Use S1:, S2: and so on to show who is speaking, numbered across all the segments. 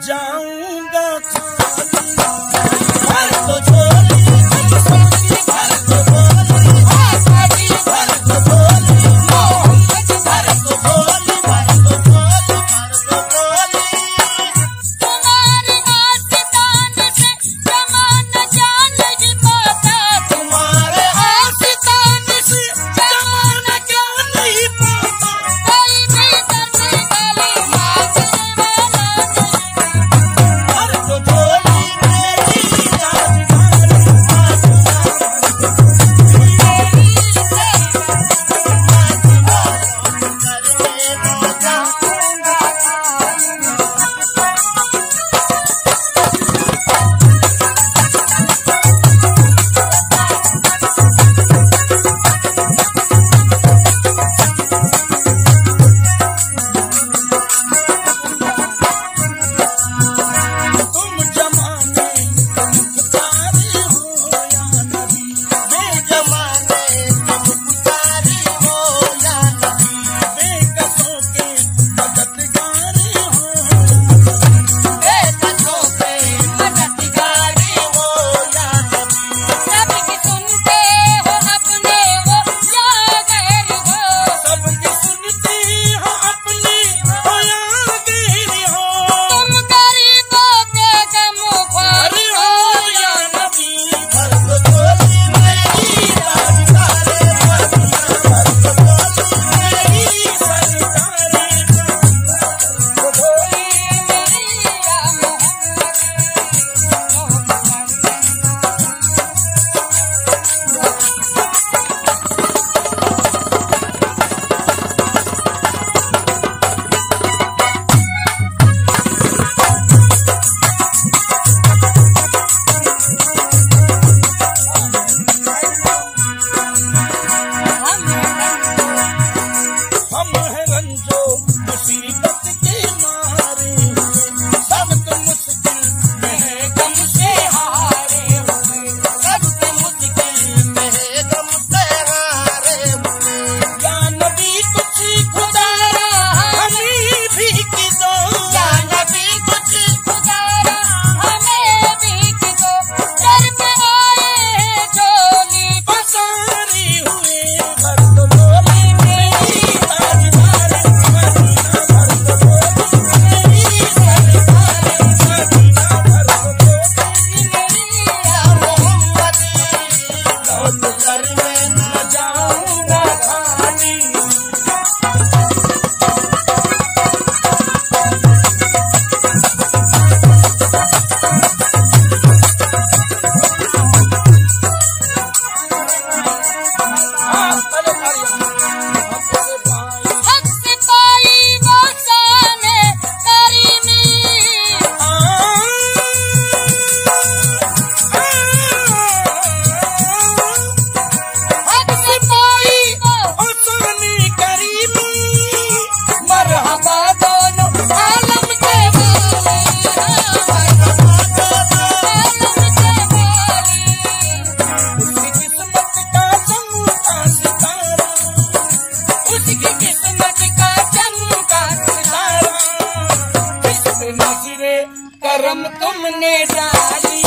S1: じ。reganzó, tu espíritu करम तुमने डाली?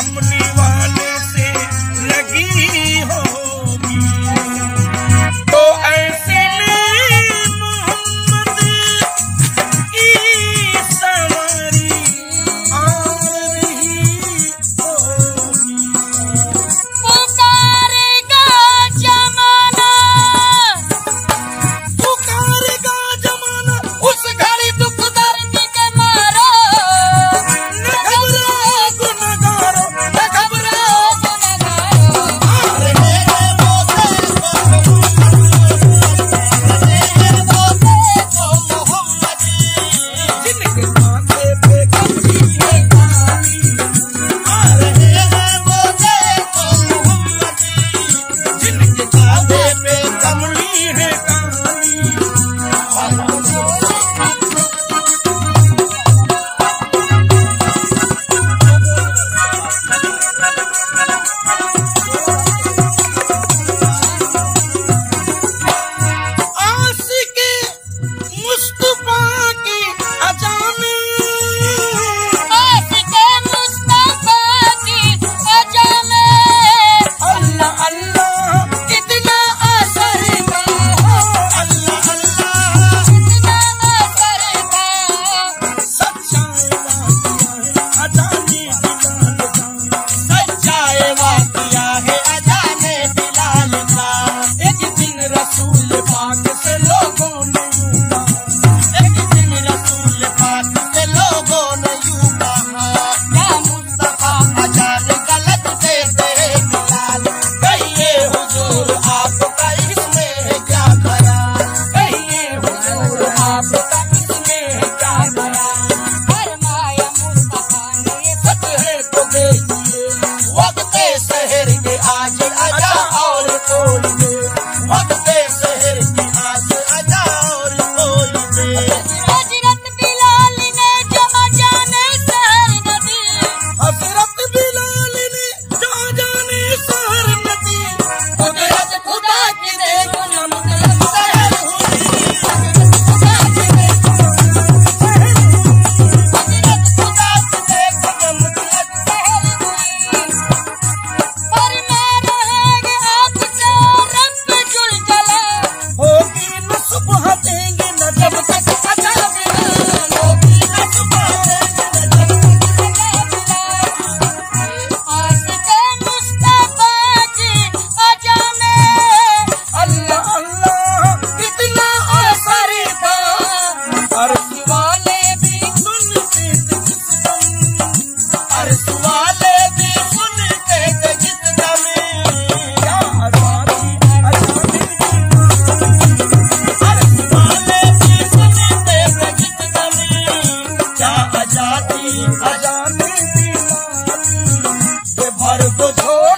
S1: कमली के भर को छोड़ी